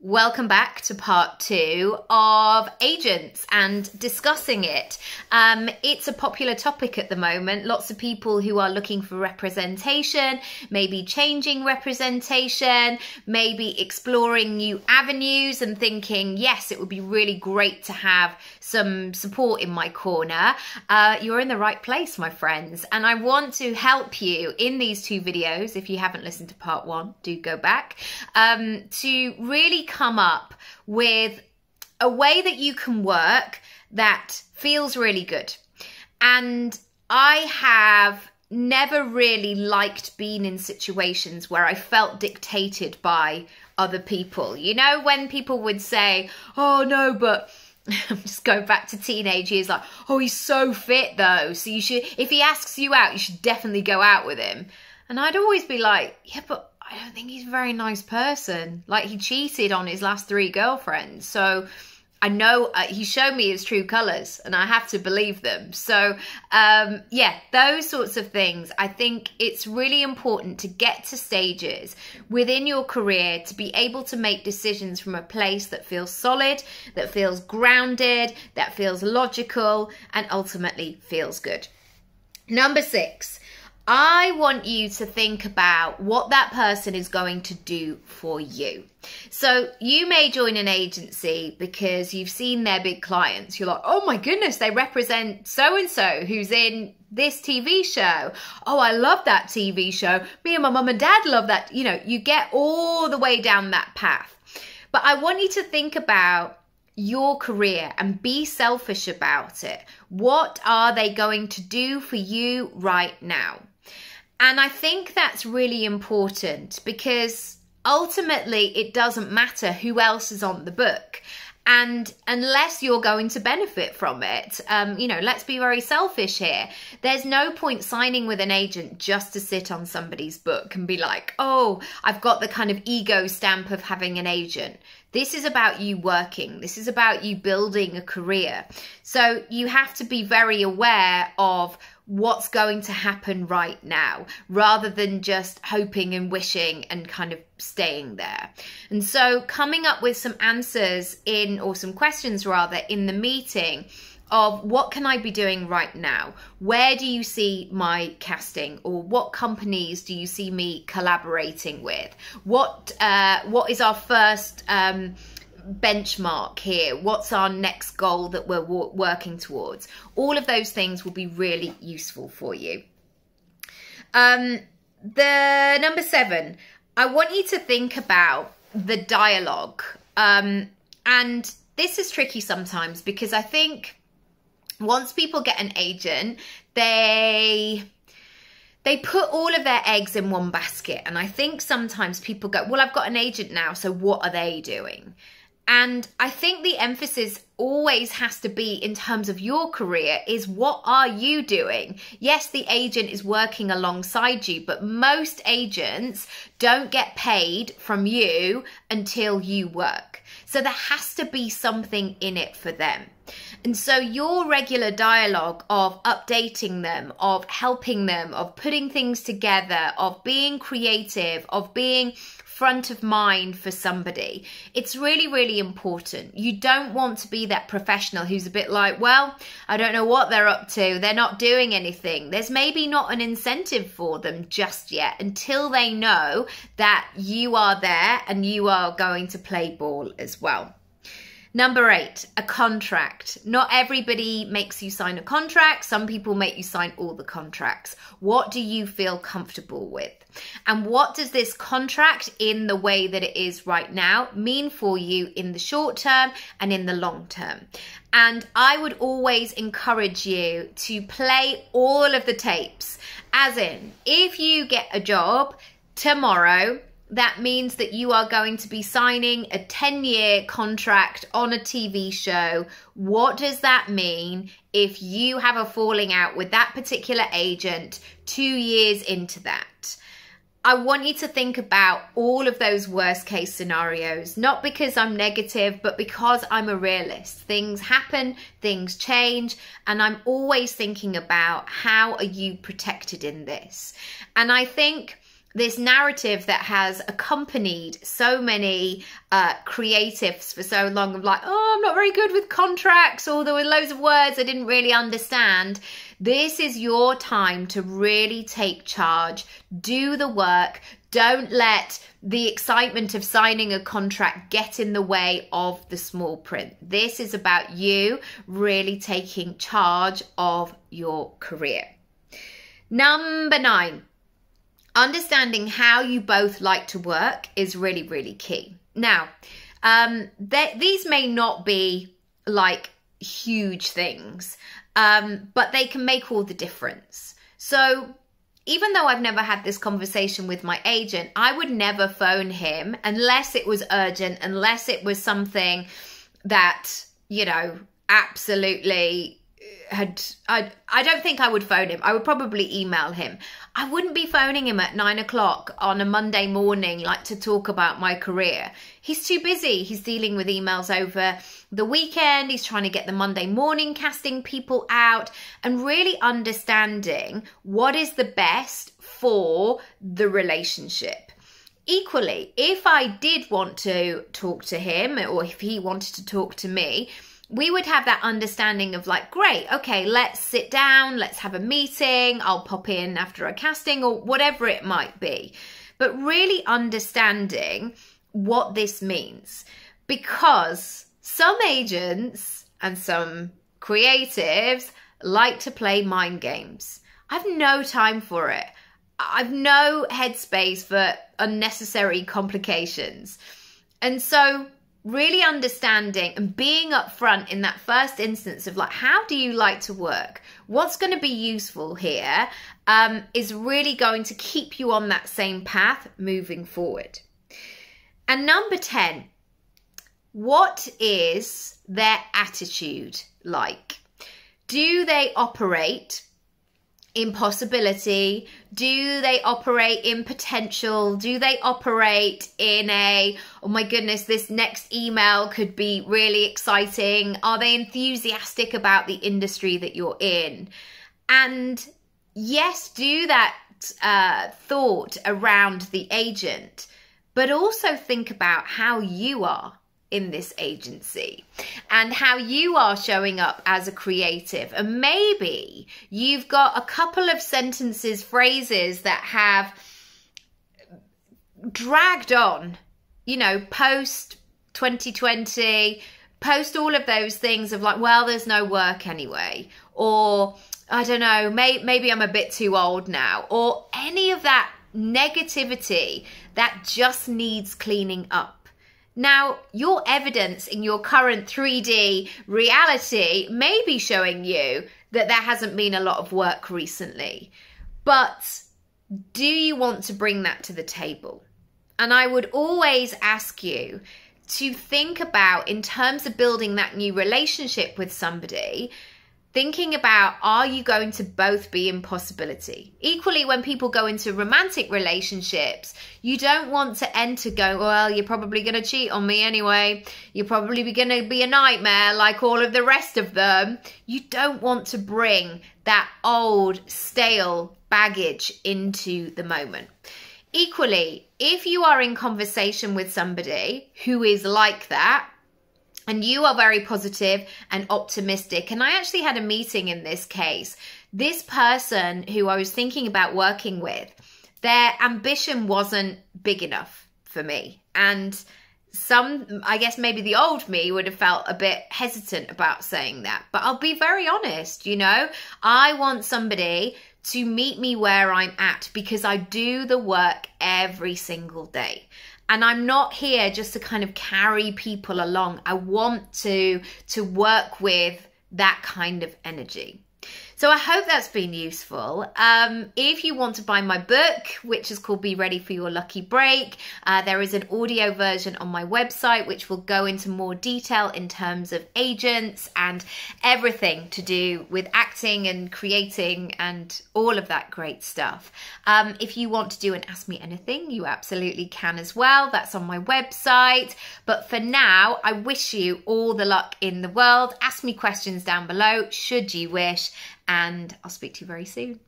Welcome back to part two of agents and discussing it. Um, it's a popular topic at the moment. Lots of people who are looking for representation, maybe changing representation, maybe exploring new avenues and thinking, yes, it would be really great to have some support in my corner. Uh, you're in the right place, my friends. And I want to help you in these two videos. If you haven't listened to part one, do go back um, to really come up with a way that you can work that feels really good. And I have never really liked being in situations where I felt dictated by other people. You know, when people would say, oh no, but just go back to teenage years like, oh, he's so fit though. So you should, if he asks you out, you should definitely go out with him. And I'd always be like, yeah, but I don't think he's a very nice person. Like he cheated on his last three girlfriends. So I know uh, he showed me his true colors and I have to believe them. So, um, yeah, those sorts of things. I think it's really important to get to stages within your career to be able to make decisions from a place that feels solid, that feels grounded, that feels logical, and ultimately feels good. Number six, I want you to think about what that person is going to do for you. So you may join an agency because you've seen their big clients. You're like, oh my goodness, they represent so and so who's in this TV show. Oh, I love that TV show. Me and my mum and dad love that. You know, you get all the way down that path. But I want you to think about your career and be selfish about it. What are they going to do for you right now? And I think that's really important because ultimately it doesn't matter who else is on the book. And unless you're going to benefit from it, um, you know, let's be very selfish here. There's no point signing with an agent just to sit on somebody's book and be like, oh, I've got the kind of ego stamp of having an agent. This is about you working. This is about you building a career. So you have to be very aware of what's going to happen right now rather than just hoping and wishing and kind of staying there. And so coming up with some answers in, or some questions rather, in the meeting of what can I be doing right now? Where do you see my casting, or what companies do you see me collaborating with? What uh, what is our first um, benchmark here? What's our next goal that we're working towards? All of those things will be really useful for you. Um, the number seven, I want you to think about the dialogue. Um, and this is tricky sometimes because I think once people get an agent, they they put all of their eggs in one basket. And I think sometimes people go, well, I've got an agent now, so what are they doing? And I think the emphasis always has to be in terms of your career is what are you doing? Yes, the agent is working alongside you, but most agents don't get paid from you until you work. So there has to be something in it for them. And so your regular dialogue of updating them, of helping them, of putting things together, of being creative, of being front of mind for somebody. It's really, really important. You don't want to be that professional who's a bit like, well, I don't know what they're up to. They're not doing anything. There's maybe not an incentive for them just yet until they know that you are there and you are going to play ball as well. Number eight, a contract. Not everybody makes you sign a contract. Some people make you sign all the contracts. What do you feel comfortable with? And what does this contract, in the way that it is right now, mean for you in the short term and in the long term? And I would always encourage you to play all of the tapes. As in, if you get a job tomorrow, that means that you are going to be signing a 10 year contract on a TV show. What does that mean if you have a falling out with that particular agent two years into that? I want you to think about all of those worst case scenarios, not because I'm negative, but because I'm a realist. Things happen, things change, and I'm always thinking about how are you protected in this? And I think this narrative that has accompanied so many uh, creatives for so long of like, oh, I'm not very good with contracts, or there were loads of words I didn't really understand. This is your time to really take charge, do the work. Don't let the excitement of signing a contract get in the way of the small print. This is about you really taking charge of your career. Number nine understanding how you both like to work is really, really key. Now, um, these may not be like huge things, um, but they can make all the difference. So, even though I've never had this conversation with my agent, I would never phone him unless it was urgent, unless it was something that, you know, absolutely had I I don't think I would phone him. I would probably email him. I wouldn't be phoning him at nine o'clock on a Monday morning like to talk about my career. He's too busy. He's dealing with emails over the weekend. He's trying to get the Monday morning casting people out and really understanding what is the best for the relationship. Equally, if I did want to talk to him or if he wanted to talk to me, we would have that understanding of like, great, okay, let's sit down, let's have a meeting, I'll pop in after a casting or whatever it might be. But really understanding what this means because some agents and some creatives like to play mind games. I've no time for it. I've no headspace for unnecessary complications. And so really understanding and being upfront in that first instance of like how do you like to work? What's going to be useful here um, is really going to keep you on that same path moving forward. And number 10 what is their attitude like? Do they operate impossibility? Do they operate in potential? Do they operate in a, oh my goodness, this next email could be really exciting? Are they enthusiastic about the industry that you're in? And yes, do that uh, thought around the agent, but also think about how you are in this agency and how you are showing up as a creative. And maybe you've got a couple of sentences, phrases that have dragged on, you know, post 2020, post all of those things of like, well, there's no work anyway, or I don't know, may, maybe I'm a bit too old now, or any of that negativity that just needs cleaning up now, your evidence in your current 3D reality may be showing you that there hasn't been a lot of work recently, but do you want to bring that to the table? And I would always ask you to think about, in terms of building that new relationship with somebody, thinking about are you going to both be in possibility? Equally when people go into romantic relationships you don't want to enter go well you're probably going to cheat on me anyway. You're probably going to be a nightmare like all of the rest of them. You don't want to bring that old stale baggage into the moment. Equally if you are in conversation with somebody who is like that and you are very positive and optimistic. And I actually had a meeting in this case. This person who I was thinking about working with, their ambition wasn't big enough for me. And some, I guess maybe the old me would have felt a bit hesitant about saying that. But I'll be very honest, you know, I want somebody to meet me where I'm at because I do the work every single day and i'm not here just to kind of carry people along. I want to to work with that kind of energy so I hope that's been useful. Um, if you want to buy my book, which is called Be Ready for Your Lucky Break, uh, there is an audio version on my website which will go into more detail in terms of agents and everything to do with acting and creating and all of that great stuff. Um, if you want to do an Ask Me Anything, you absolutely can as well. That's on my website. But for now, I wish you all the luck in the world. Ask me questions down below should you wish and I'll speak to you very soon.